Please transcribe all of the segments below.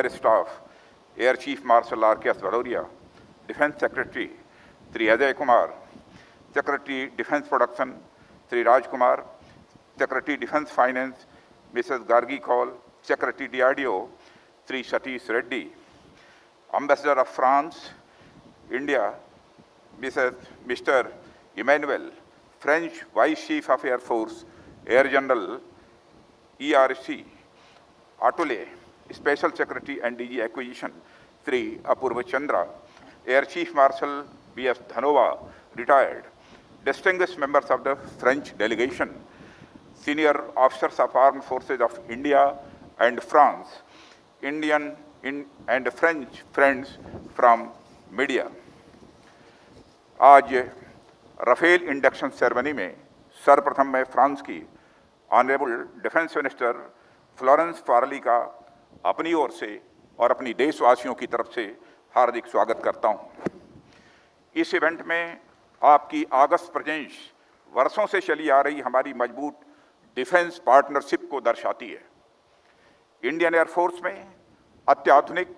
Air Staff, Air Chief Marshal R.K.S. Bhadoria, Defense Secretary, Sri Ajay Kumar, Secretary Defense Production, Sri Raj Kumar, Secretary Defense Finance, Mrs. Gargi Kaul, Secretary DRDO, Sri Satish Reddy, Ambassador of France, India, Mrs. Mr. Emmanuel, French Vice Chief of Air Force, Air General, ERC, Atule, special secretary and DG acquisition Shri Apurva Chandra air chief marshal B S Dhanoa retired distinguished members of the French delegation senior officers of armed forces of India and France Indian and French friends from media आज Rafale induction ceremony में सर्वप्रथम मैं France की honourable defence minister Florence Parly का अपनी ओर से और अपनी देशवासियों की तरफ़ से हार्दिक स्वागत करता हूँ। इस इवेंट में आपकी आगस्ट प्रजेंश वर्षों से चली आ रही हमारी मज़बूत डिफेंस पार्टनरशिप को दर्शाती है इंडियन एयरफोर्स में अत्याधुनिक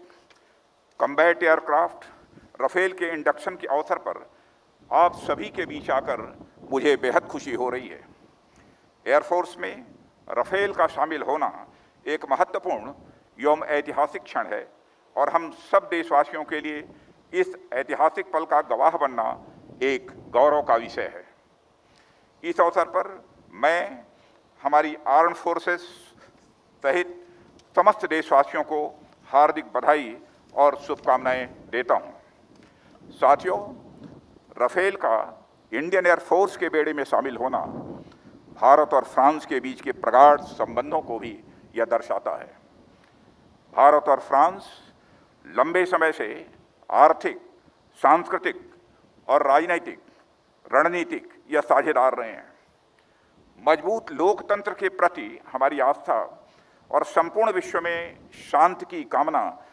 कम्बैट एयरक्राफ्ट रफेल के इंडक्शन के अवसर पर आप सभी के बीच आकर मुझे बेहद खुशी हो रही है एयरफोर्स में रफेल का शामिल होना एक महत्वपूर्ण एवं ऐतिहासिक क्षण है। और हम सब देशवासियों के लिए इस ऐतिहासिक पल का गवाह बनना एक गौरव का विषय है। इस अवसर पर मैं, हमारी आर्म फोर्सेस सहित समस्त देशवासियों को हार्दिक बधाई और शुभकामनाएँ देता हूँ। साथियों, रफेल का इंडियन एयरफोर्स के बेड़े में शामिल होना भारत और फ्रांस के बीच के प्रगाढ़ संबंधों को भी यह दर्शाता है। भारत और फ्रांस लंबे समय से आर्थिक, सांस्कृतिक और राजनीतिक, रणनीतिक या साझेदार रहे हैं। मज़बूत लोकतंत्र के प्रति हमारी आस्था और संपूर्ण विश्व में शांति की कामना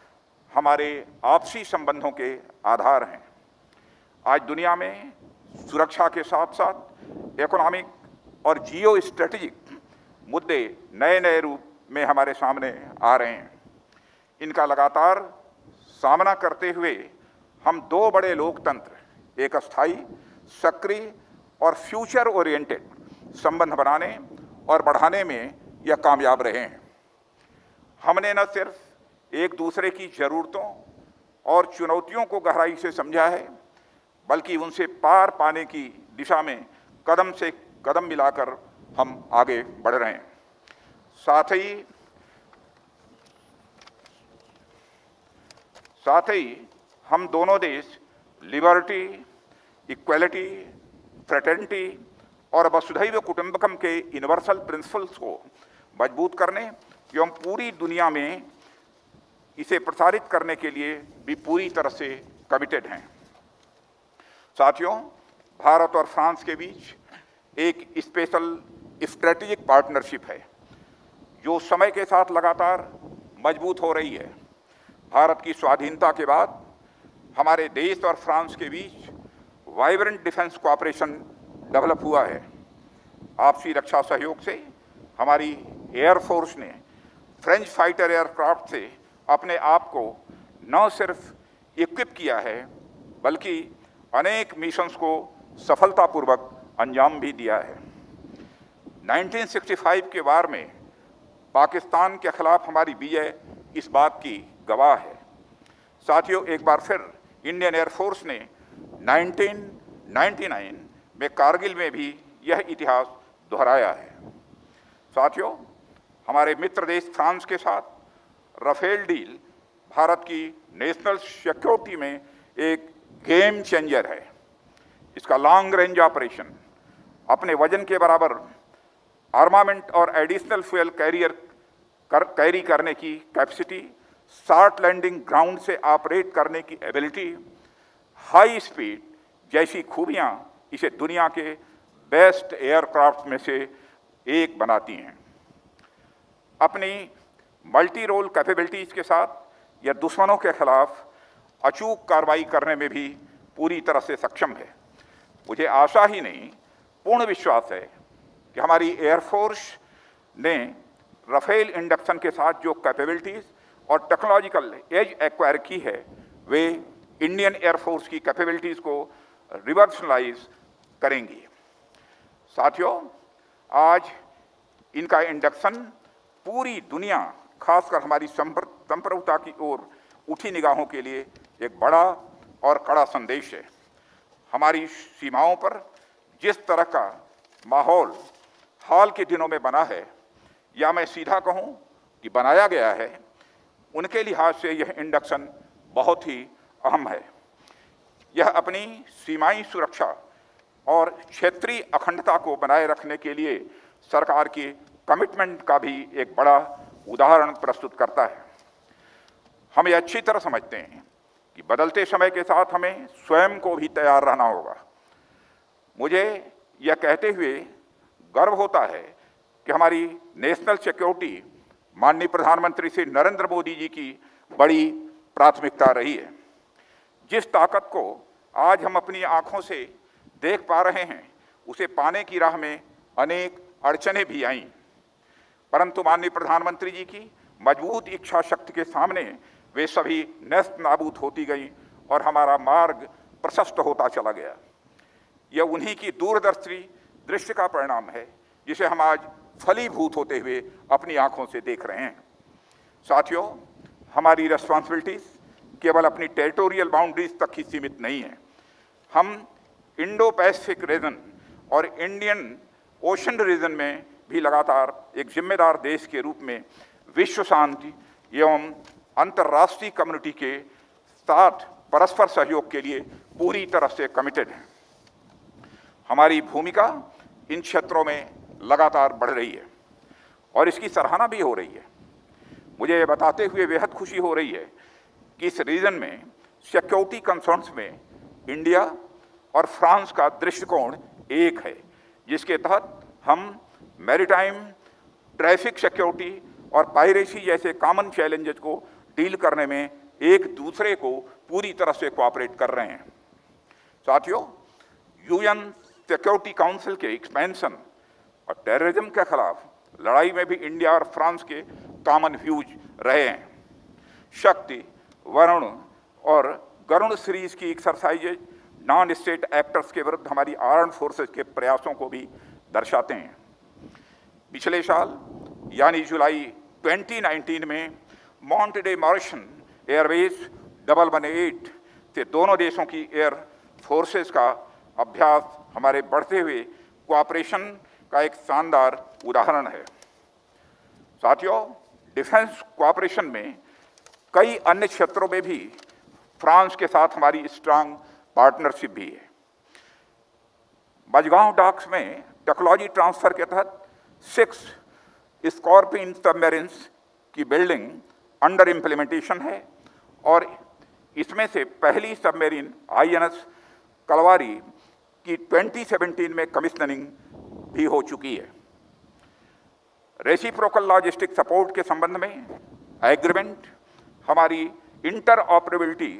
हमारे आपसी संबंधों के आधार हैं। आज दुनिया में सुरक्षा के साथ साथ इकोनॉमिक और जियो स्ट्रेटेजिक मुद्दे नए नए रूप में हमारे सामने आ रहे हैं। इनका लगातार सामना करते हुए हम दो बड़े लोकतंत्र एक अस्थाई सक्रिय और फ्यूचर ओरिएंटेड संबंध बनाने और बढ़ाने में यह कामयाब रहे हैं। हमने न सिर्फ़ एक दूसरे की ज़रूरतों और चुनौतियों को गहराई से समझा है, बल्कि उनसे पार पाने की दिशा में कदम से कदम मिलाकर हम आगे बढ़ रहे हैं। साथ ही साथ ही हम दोनों देश लिबर्टी, इक्वलिटी फ्रेटर्निटी और वसुधैव कुटुंबकम के यूनिवर्सल प्रिंसिपल्स को मज़बूत करने एवं पूरी दुनिया में इसे प्रसारित करने के लिए भी पूरी तरह से कमिटेड हैं। साथियों, भारत और फ्रांस के बीच एक स्पेशल स्ट्रेटेजिक पार्टनरशिप है, जो समय के साथ लगातार मज़बूत हो रही है। भारत की स्वाधीनता के बाद हमारे देश और फ्रांस के बीच वाइब्रेंट डिफेंस कोऑपरेशन डेवलप हुआ है। आपसी रक्षा सहयोग से हमारी एयरफोर्स ने फ्रेंच फाइटर एयरक्राफ्ट से अपने आप को न सिर्फ़ इक्विप किया है, बल्कि अनेक मिशंस को सफलतापूर्वक अंजाम भी दिया है। 1965 के वार में पाकिस्तान के खिलाफ हमारी विजय इस बात की गवाह है। साथियों, एक बार फिर इंडियन एयरफोर्स ने 1999 में कारगिल में भी यह इतिहास दोहराया है। साथियों, हमारे मित्र देश फ्रांस के साथ रफेल डील भारत की नेशनल सिक्योरिटी में एक गेम चेंजर है। इसका लॉन्ग रेंज ऑपरेशन, अपने वज़न के बराबर आर्मामेंट और एडिशनल फ्यूल कैरियर कर कैरी करने की कैपेसिटी शार्ट लैंडिंग ग्राउंड से ऑपरेट करने की एबिलिटी, हाई स्पीड जैसी खूबियाँ इसे दुनिया के बेस्ट एयरक्राफ्ट में से एक बनाती हैं। अपनी मल्टी रोल कैपेबिलिटीज़ के साथ यह दुश्मनों के खिलाफ अचूक कार्रवाई करने में भी पूरी तरह से सक्षम है। मुझे आशा ही नहीं, पूर्ण विश्वास है कि हमारी एयरफोर्स ने रफेल इंडक्शन के साथ जो कैपेबिलिटीज़ और टेक्नोलॉजिकल एज एक्वायर की है, वे इंडियन एयरफोर्स की कैपेबिलिटीज़ को रिवर्सलाइज करेंगी। साथियों, आज इनका इंडक्शन पूरी दुनिया, खासकर हमारी संप्रभुता की ओर उठी निगाहों के लिए एक बड़ा और कड़ा संदेश है। हमारी सीमाओं पर जिस तरह का माहौल हाल के दिनों में बना है, या मैं सीधा कहूँ कि बनाया गया है उनके लिहाज से यह इंडक्शन बहुत ही अहम है। यह अपनी सीमाई सुरक्षा और क्षेत्रीय अखंडता को बनाए रखने के लिए सरकार की कमिटमेंट का भी एक बड़ा उदाहरण प्रस्तुत करता है। हम ये अच्छी तरह समझते हैं कि बदलते समय के साथ हमें स्वयं को भी तैयार रहना होगा। मुझे यह कहते हुए गर्व होता है कि हमारी नेशनल सिक्योरिटी माननीय प्रधानमंत्री श्री नरेंद्र मोदी जी की बड़ी प्राथमिकता रही है। जिस ताकत को आज हम अपनी आँखों से देख पा रहे हैं, उसे पाने की राह में अनेक अड़चने भी आईं। परंतु माननीय प्रधानमंत्री जी की मज़बूत इच्छा शक्ति के सामने वे सभी नस्त नाबूद होती गई और हमारा मार्ग प्रशस्त होता चला गया। यह उन्हीं की दूरदर्शी दृश्य का परिणाम है, जिसे हम आज फलीभूत होते हुए अपनी आँखों से देख रहे हैं। साथियों, हमारी रेस्पॉन्सिबिलिटीज केवल अपनी टेरिटोरियल बाउंड्रीज तक ही सीमित नहीं है। हम इंडो पैसिफिक रीजन और इंडियन ओशन रीजन में भी लगातार एक जिम्मेदार देश के रूप में विश्व शांति एवं अंतर्राष्ट्रीय कम्युनिटी के साथ परस्पर सहयोग के लिए पूरी तरह से कमिटेड हैं। हमारी भूमिका इन क्षेत्रों में लगातार बढ़ रही है और इसकी सराहना भी हो रही है। मुझे ये बताते हुए बेहद खुशी हो रही है कि इस रीजन में सिक्योरिटी कंसर्न्स में इंडिया और फ्रांस का दृष्टिकोण एक है, जिसके तहत हम मैरीटाइम ट्रैफ़िक सिक्योरिटी और पायरेसी जैसे कॉमन चैलेंजेस को डील करने में एक दूसरे को पूरी तरह से कोऑपरेट कर रहे हैं। साथियों यूएन सिक्योरिटी काउंसिल के एक्सपेंशन और टेररिज्म के खिलाफ लड़ाई में भी इंडिया और फ्रांस के कॉमन व्यूज़ रहे हैं। शक्ति, वरुण और गरुण सीरीज़ की एक्सरसाइजेज नॉन स्टेट एक्टर्स के विरुद्ध हमारी आर्म फोर्सेज के प्रयासों को भी दर्शाते हैं। पिछले साल, यानी जुलाई 2019 में Mont de Marsan airways double one eight से दोनों देशों की एयर फोर्सेस का अभ्यास हमारे बढ़ते हुए कोऑपरेशन का एक शानदार उदाहरण है। साथियों, डिफेंस कोऑपरेशन में कई अन्य क्षेत्रों में भी फ्रांस के साथ हमारी स्ट्रांग पार्टनरशिप भी है। बजगांव डॉक्स में टेक्नोलॉजी ट्रांसफ़र के तहत सिक्स स्कॉर्पिन सबमेरिन्स की बिल्डिंग अंडर इम्प्लीमेंटेशन है और इसमें से पहली सबमेरीन आईएनएस कलवारी की 2017 में कमिश्नरिंग भी हो चुकी है। रेसिप्रोकल लॉजिस्टिक सपोर्ट के संबंध में एग्रीमेंट हमारी इंटर ऑपरेबिलिटी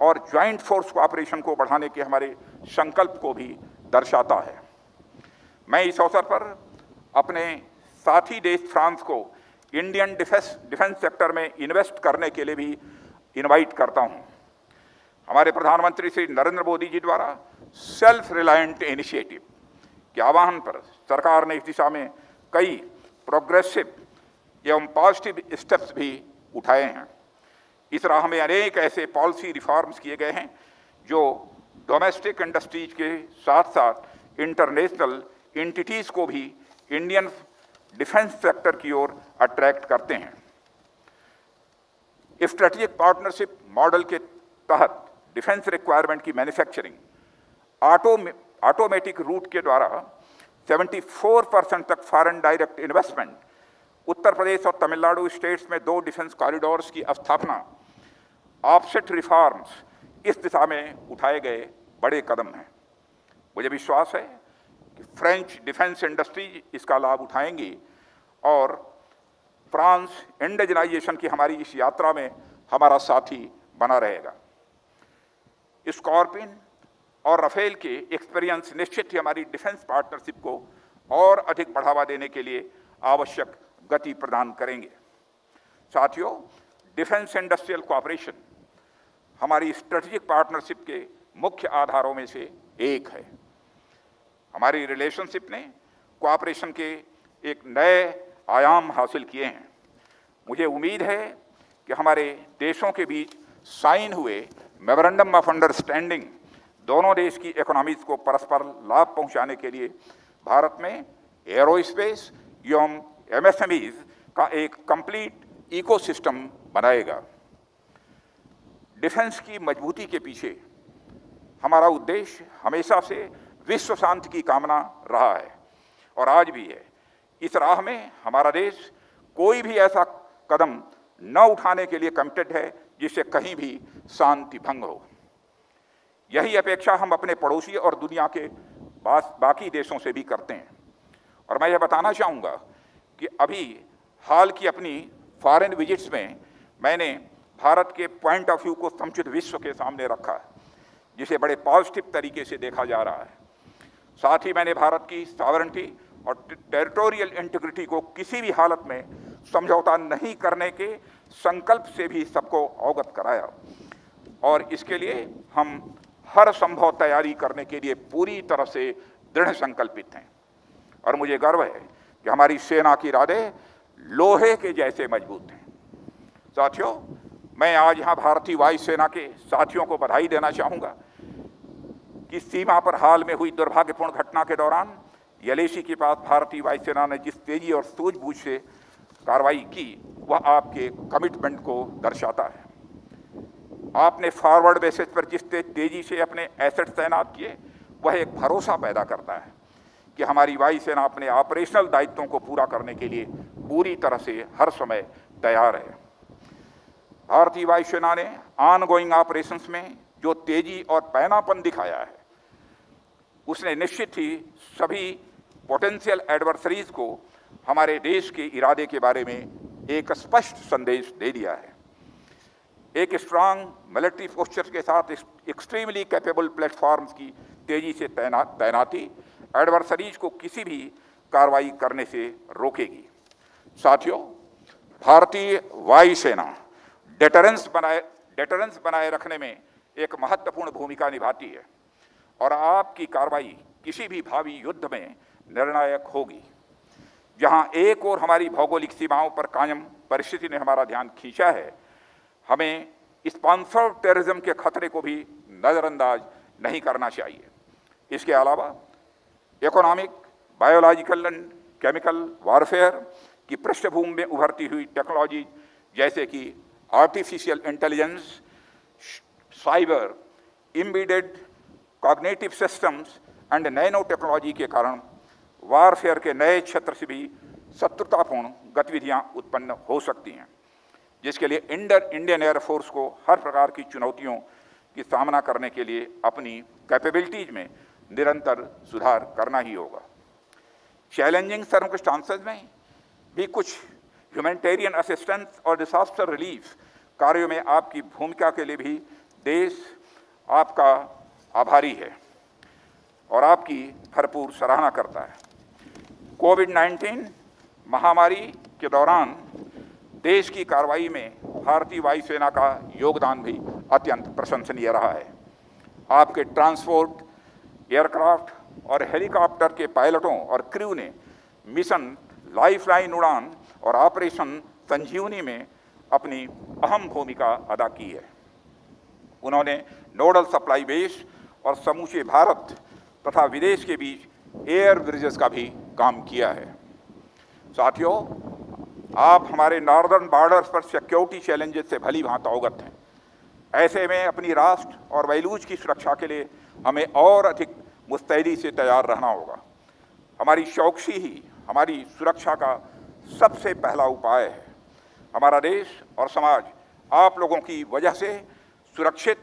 और ज्वाइंट फोर्स कोऑपरेशन को बढ़ाने के हमारे संकल्प को भी दर्शाता है। मैं इस अवसर पर अपने साथी देश फ्रांस को इंडियन डिफेंस डिफेंस सेक्टर में इन्वेस्ट करने के लिए भी इनवाइट करता हूँ। हमारे प्रधानमंत्री श्री नरेंद्र मोदी जी द्वारा सेल्फ रिलायंट इनिशिएटिव के आह्वान पर सरकार ने इस दिशा में कई प्रोग्रेसिव एवं पॉजिटिव स्टेप्स भी उठाए हैं। इस राह में अनेक ऐसे पॉलिसी रिफॉर्म्स किए गए हैं, जो डोमेस्टिक इंडस्ट्रीज़ के साथ साथ इंटरनेशनल इंटिटीज़ को भी इंडियन डिफेंस सेक्टर की ओर अट्रैक्ट करते हैं। स्ट्रेटेजिक पार्टनरशिप मॉडल के तहत डिफेंस रिक्वायरमेंट की मैन्युफैक्चरिंग ऑटो ऑटोमेटिक रूट के द्वारा 74 परसेंट तक foreign direct investment Uttar Pradesh और तमिलनाडु स्टेट्स में दो डिफेंस कॉरिडोर्स की स्थापना ऑफसेट रिफॉर्म्स इस दिशा में उठाए गए बड़े कदम हैं। मुझे विश्वास है कि फ्रेंच डिफेंस इंडस्ट्री इसका लाभ उठाएँगी और फ्रांस इंडिजनाइजेशन की हमारी इस यात्रा में हमारा साथी बना रहेगा। स्कॉर्पिन और रफेल के एक्सपीरियंस निश्चित ही हमारी डिफेंस पार्टनरशिप को और अधिक बढ़ावा देने के लिए आवश्यक गति प्रदान करेंगे। साथियों डिफेंस इंडस्ट्रियल कोऑपरेशन हमारी स्ट्रेटेजिक पार्टनरशिप के मुख्य आधारों में से एक है। हमारी रिलेशनशिप ने कोऑपरेशन के एक नए आयाम हासिल किए हैं। मुझे उम्मीद है कि हमारे देशों के बीच साइन हुए मेमोरेंडम ऑफ़ अंडरस्टैंडिंग दोनों देश की इकोनॉमीज को परस्पर लाभ पहुँचाने के लिए भारत में एरोस्पेस एवं एमएसएमईज का एक कंप्लीट इकोसिस्टम बनाएगा। डिफेंस की मजबूती के पीछे हमारा उद्देश्य हमेशा से विश्व शांति की कामना रहा है और आज भी है। इस राह में हमारा देश कोई भी ऐसा कदम न उठाने के लिए कमिटेड है जिससे कहीं भी शांति भंग हो। यही अपेक्षा हम अपने पड़ोसी और दुनिया के बाकी देशों से भी करते हैं। और मैं यह बताना चाहूँगा कि अभी हाल की अपनी फॉरेन विजिट्स में मैंने भारत के पॉइंट ऑफ़ व्यू को समुचित विश्व के सामने रखा जिसे बड़े पॉजिटिव तरीके से देखा जा रहा है। साथ ही मैंने भारत की सॉवरेंटी और टेरिटोरियल इंटीग्रिटी को किसी भी हालत में समझौता नहीं करने के संकल्प से भी सबको अवगत कराया। और इसके लिए हम हर संभव तैयारी करने के लिए पूरी तरह से दृढ़ संकल्पित हैं। और मुझे गर्व है कि हमारी सेना की इरादे लोहे के जैसे मज़बूत हैं। साथियों, मैं आज यहाँ भारतीय वायुसेना के साथियों को बधाई देना चाहूँगा कि सीमा पर हाल में हुई दुर्भाग्यपूर्ण घटना के दौरान यलेशी के पास भारतीय वायुसेना ने जिस तेज़ी और सूझबूझ से कार्रवाई की, वह आपके कमिटमेंट को दर्शाता है। आपने फॉरवर्ड बेसिस पर जिस तेज़ी से अपने एसेट तैनात किए, वह एक भरोसा पैदा करता है कि हमारी वायुसेना अपने ऑपरेशनल दायित्वों को पूरा करने के लिए पूरी तरह से हर समय तैयार है। भारतीय वायुसेना ने ऑन गोइंग ऑपरेशंस में जो तेज़ी और पैनापन दिखाया है, उसने निश्चित ही सभी पोटेंशियल एडवर्सरीज को हमारे देश के इरादे के बारे में एक स्पष्ट संदेश दे दिया है। एक स्ट्रांग मिलिट्री पोस्चर के साथ एक्सट्रीमली कैपेबल प्लेटफॉर्म्स की तेज़ी से तैनात तैनाती एडवर्सरीज को किसी भी कार्रवाई करने से रोकेगी। साथियों, भारतीय वायुसेना डेटरेंस बनाए डेटरेंस बनाए रखने में एक महत्वपूर्ण भूमिका निभाती है और आपकी कार्रवाई किसी भी भावी युद्ध में निर्णायक होगी। जहाँ एक और हमारी भौगोलिक सीमाओं पर कायम परिस्थिति ने हमारा ध्यान खींचा है हमें स्पॉन्सर टेररिज्म के खतरे को भी नज़रअंदाज नहीं करना चाहिए। इसके अलावा economic biological and chemical warfare की पृष्ठभूमि में उभरती हुई टेक्नोलॉजी जैसे कि artificial intelligence cyber embedded cognitive systems and nano technology के कारण वारफेयर के नए क्षेत्र से भी शत्रुतापूर्ण गतिविधियाँ उत्पन्न हो सकती हैं। जिसके लिए इंडर, इंडियन एयरफोर्स को हर प्रकार की चुनौतियों की सामना करने के लिए अपनी कैपेबिलिटीज में निरंतर सुधार करना ही होगा। चैलेंजिंग सर्कमस्टांसेस में भी कुछ ह्यूमैनिटेरियन असिस्टेंस और डिसास्टर रिलीफ कार्यों में आपकी भूमिका के लिए भी देश आपका आभारी है और आपकी भरपूर सराहना करता है। कोविड 19 महामारी के दौरान देश की कार्रवाई में भारतीय वायुसेना का योगदान भी अत्यंत प्रशंसनीय रहा है। आपके ट्रांसपोर्ट, एयरक्राफ्ट और हेलीकॉप्टर के पायलटों और क्रू ने मिशन लाइफलाइन उड़ान और ऑपरेशन संजीवनी में अपनी अहम भूमिका अदा की है। उन्होंने नोडल सप्लाई बेस और समूचे भारत तथा विदेश के बीच एयर ब्रिजेस का भी काम किया है। साथियों आप हमारे नॉर्दर्न बॉर्डर्स पर सिक्योरिटी चैलेंजेस से भली भांत अवगत हैं। ऐसे में अपनी राष्ट्र और वैलूज की सुरक्षा के लिए हमें और अधिक मुस्तैदी से तैयार रहना होगा। हमारी चौकसी ही हमारी सुरक्षा का सबसे पहला उपाय है। हमारा देश और समाज आप लोगों की वजह से सुरक्षित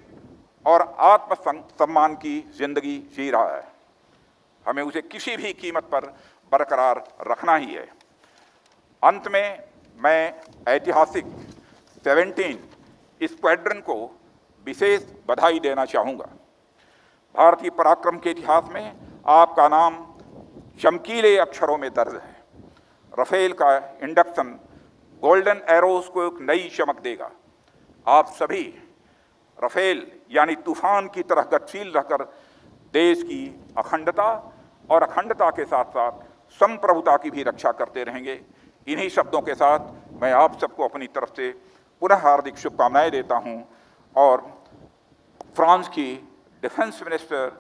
और आत्म सम्मान की ज़िंदगी जी रहा है। हमें उसे किसी भी कीमत पर बरकरार रखना ही है। अंत में मैं ऐतिहासिक 17 स्क्वाड्रन को विशेष बधाई देना चाहूँगा। भारतीय पराक्रम के इतिहास में आपका नाम चमकीले अक्षरों में दर्ज है। रफेल का इंडक्शन गोल्डन एरोस को एक नई चमक देगा। आप सभी रफेल यानी तूफ़ान की तरह गतिशील रहकर देश की अखंडता और अखंडता के साथ साथ संप्रभुता की भी रक्षा करते रहेंगे। इन्हीं शब्दों के साथ मैं आप सबको अपनी तरफ़ से पुनः हार्दिक शुभकामनाएँ देता हूँ और फ्रांस की डिफेंस मिनिस्टर,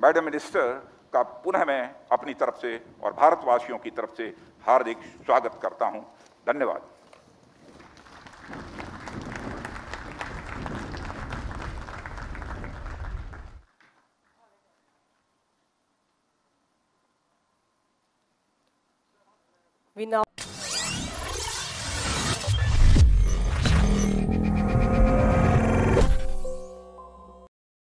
मैडम मिनिस्टर का पुनः मैं अपनी तरफ़ से और भारतवासियों की तरफ़ से हार्दिक स्वागत करता हूँ। धन्यवाद।